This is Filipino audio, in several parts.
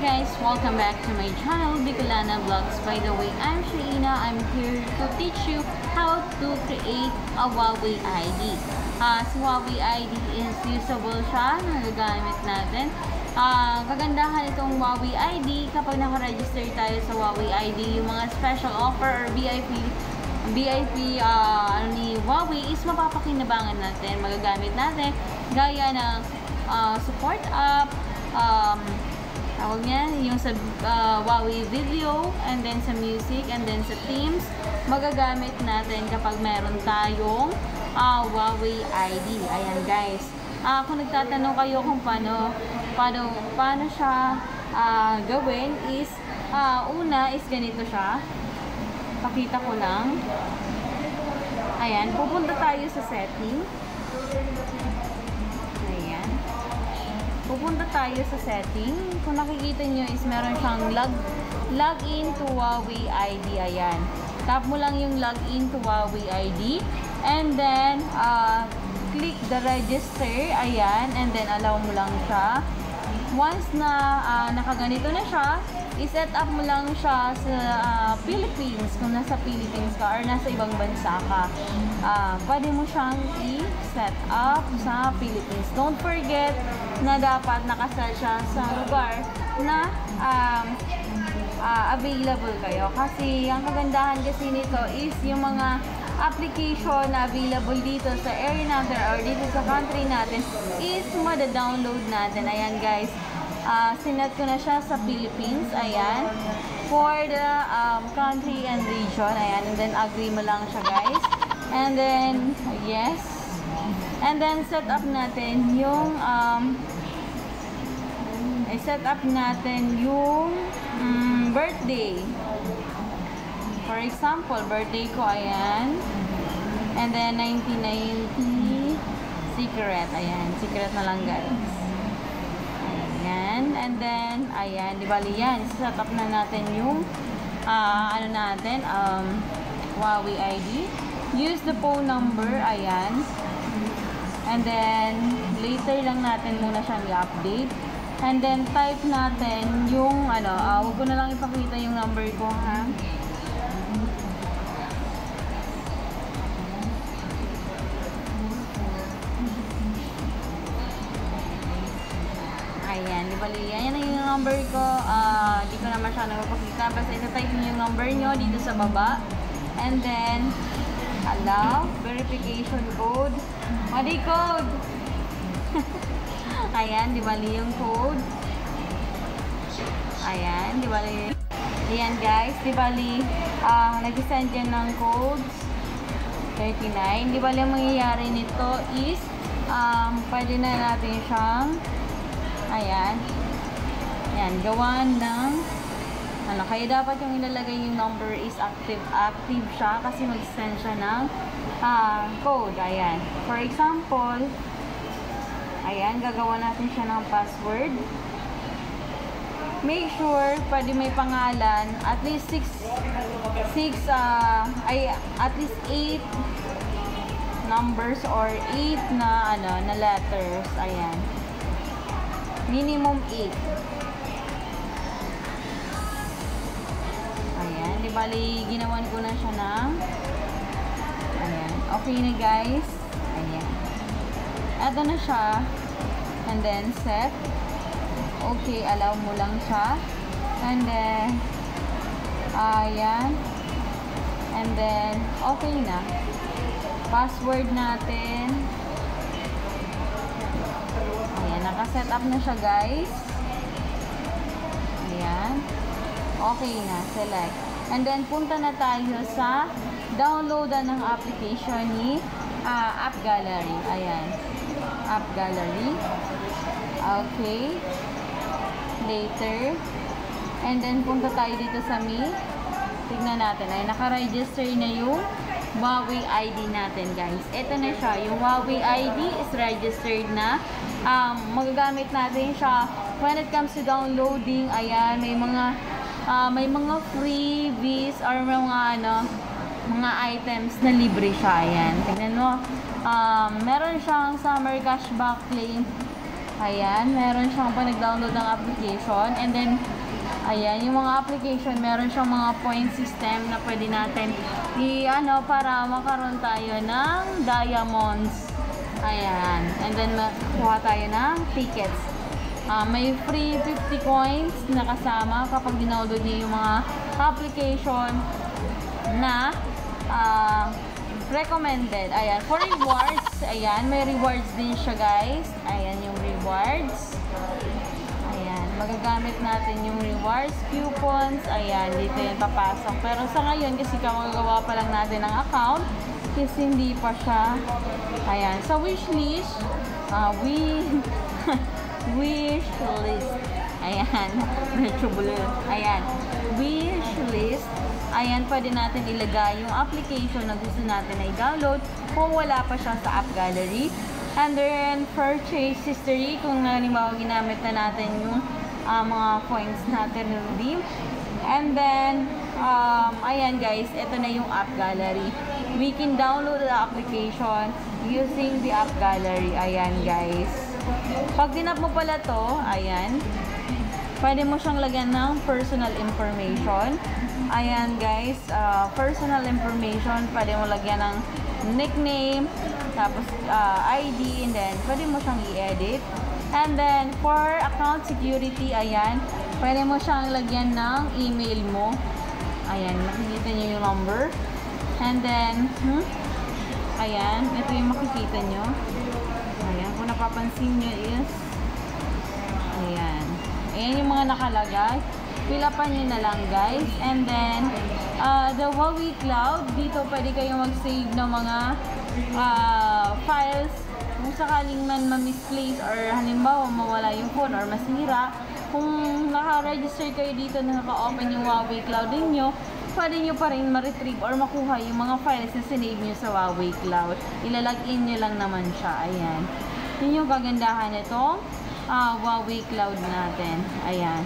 guys! Welcome back to my channel, Bicolana Vlogs. By the way, I'm Shaina. I'm here to teach you how to create a Huawei ID. Ah, si Huawei ID is usable siya, nagagamit natin. Ah, kagandahan itong Huawei ID kapag nakaregister tayo sa Huawei ID, yung mga special offer or VIP VIP ah, ano ni Huawei is mapapakinabangan natin, magagamit natin gaya ng ah, support app, um, tawag niya, yung sa ah, Huawei video, and then sa music, and then sa Teams, magagamit natin kapag meron tayong ah, Huawei ID. Ayan guys. Ah, kung nagtatanong kayo kung paano, paano, paano siya ah, gawin is, ah, una is ganito siya. Pakita ko lang. Ayan, pupunta tayo sa setting. Pupunta tayo sa setting. Kung nakikita nyo is meron siyang log, login to Huawei ID. Ayan. Tap mo lang yung login to Huawei ID. And then, uh, click the register. Ayan. And then, allow mo lang siya. Once na uh, nakaganito na siya, i-set up mo lang siya sa uh, Philippines. Kung nasa Philippines ka or nasa ibang bansa ka, uh, pwede mo siyang i-set up sa Philippines. Don't forget na dapat nakasal siya sa lugar na um, uh, available kayo. Kasi ang kagandahan kasi nito is yung mga application na available dito sa area natin or dito sa country natin is mada-download natin. Ayan guys, uh, sinet ko na siya sa Philippines. Ayan. For the um, country and region. Ayan. And then agree mo lang siya guys. And then, yes. And then set up natin yung um, i-set up natin yung um, birthday. For example, birthday ko, ayan. And then, 1990, secret. Ayan, secret na lang, guys. And then, ayan, di bali yan. Set up na natin yung, uh, ano natin, um, Huawei ID. Use the phone number, ayan. And then, later lang natin muna siyang i-update. And then, type natin yung, ano, uh, huwag ko na lang ipakita yung number ko, ha? Bali, yan na yung number ko. Ah, di ko na masyado mapakita. Basta ita-type niyo yung number niyo dito sa baba. And then, allow, verification code. Mali code! Ayan, di bali yung code. Ayan, di bali. Ayan guys, di bali, ah, nag-send yan ng codes. 39. Di bali, ang mangyayari nito is, um, pwede na natin siyang Ayan. Ayan, gawan ng ano, kaya dapat yung ilalagay yung number is active active siya kasi mag-send siya ng uh, code. Ayan. For example, ayan, gagawa natin siya ng password. Make sure, pwede may pangalan, at least 6 6 uh, ay at least 8 numbers or 8 na ano na letters. Ayan. Minimum 8. Ayan. Di bali, ginawan ko na siya ng ayan. Okay na guys. Ayan. Ito na siya. And then, set. Okay, allow mo lang siya. And then, ayan. And then, okay na. Password natin. Naka-set up na siya guys. Ayan. Okay na, select. And then, punta na tayo sa downloadan ng application ni uh, App Gallery. Ayan. App Gallery. Okay. Later. And then, punta tayo dito sa Me. Tignan natin. Ay, naka-register na yung Huawei ID natin, guys. Ito na siya. Yung Huawei ID is registered na. Um, magagamit natin siya when it comes to downloading. Ayan, may mga uh, may mga freebies or mga ano, mga items na libre siya. Ayan. Tingnan mo. Um, meron siyang summer cashback claim Ayan, meron siyang pa nag-download ng application. And then, ayan, yung mga application, meron siyang mga point system na pwede natin i-ano para makaroon tayo ng diamonds. Ayan. And then, makuha tayo ng tickets. Ah, may free 50 coins na kasama kapag dinownload niyo yung mga application na ah, recommended. Ayan. For rewards, ayan. May rewards din siya, guys. Ayan yung rewards. Magagamit natin yung rewards coupons. Ayan. Dito yan papasok. Pero sa ngayon, kasi kamagawa pa lang natin ng account, kasi hindi pa siya. Ayan. Sa wishlist, ah, we... wish list. Ayan. Medyo blur. Ayan. Wish list. Ayan, pwede natin ilagay yung application na gusto natin na i-download kung wala pa siya sa app gallery. And then, purchase history, kung halimbawa ginamit na natin yung ah, mga points natin na redeem. And then, um, ayan guys, ito na yung app gallery. We can download the application using the app gallery. Ayan guys. Pag dinap mo pala to, ayan, pwede mo siyang lagyan ng personal information. Ayan guys, uh, personal information, pwede mo lagyan ng nickname, tapos uh, ID, and then pwede mo siyang i-edit. And then, for account security, ayan, pwede mo siyang lagyan ng email mo. Ayan, makikita niyo yung number. And then, hmm, ayan, ito yung makikita nyo. Ayan, kung napapansin nyo is, ayan. Ayan yung mga nakalagay. Fill upan nyo na lang guys. And then, uh, the Huawei Cloud, dito pwede kayong mag-save ng mga uh, files kung sakaling man ma-misplace or halimbawa mawala yung phone or masira. Kung naka-register kayo dito na naka-open yung Huawei Cloud ninyo, pwede nyo pa rin ma-retrieve or makuha yung mga files na sinave nyo sa Huawei Cloud. Ilalagin nyo lang naman siya. Ayan. Yun yung kagandahan nitong uh, Huawei Cloud natin. Ayan.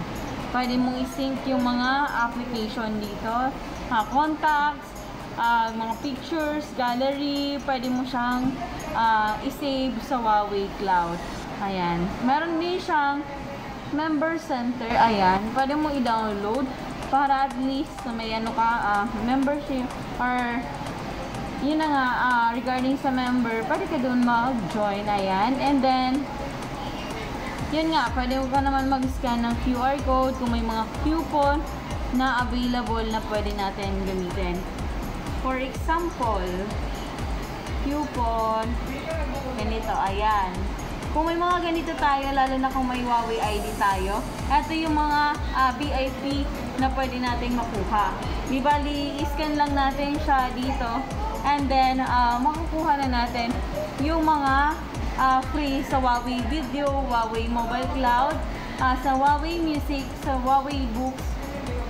Pwede mong i-sync yung mga application dito. Uh, contacts, uh, mga pictures, gallery, pwede mo siyang uh, i-save sa Huawei Cloud. Ayan. Meron din siyang member center. Ayan. Pwede mo i-download para at least na may ano ka, uh, membership or yun na nga, uh, regarding sa member, pwede ka doon mag-join. Ayan. And then, yun nga, pwede ka naman mag-scan ng QR code kung may mga coupon na available na pwede natin gamitin. For example, coupon, ganito, ayan. Kung may mga ganito tayo, lalo na kung may Huawei ID tayo, ito yung mga ah, VIP na pwede nating makuha. Di bali, scan lang natin siya dito. And then, ah, makukuha na natin yung mga ah, free sa Huawei Video, Huawei Mobile Cloud, ah, sa Huawei Music, sa Huawei Books,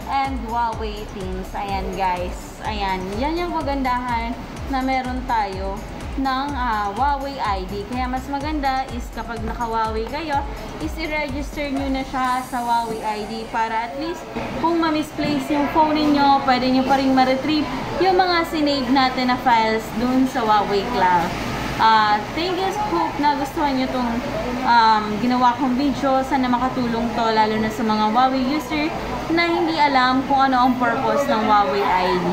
and Huawei Things. Ayan guys. Ayan. Yan yung kagandahan na meron tayo ng ah, Huawei ID. Kaya mas maganda is kapag naka-Huawei kayo, is i-register nyo na siya sa Huawei ID para at least kung ma-misplace yung phone niyo, pwede nyo pa rin ma-retrieve yung mga sinave natin na files dun sa Huawei Cloud. Ah, thank you. Hope na gustuhan nyo itong um, ginawa kong video. Sana makatulong to lalo na sa mga Huawei user na hindi alam kung ano ang purpose ng Huawei ID.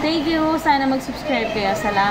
Thank you. Sana mag-subscribe kayo. Salamat.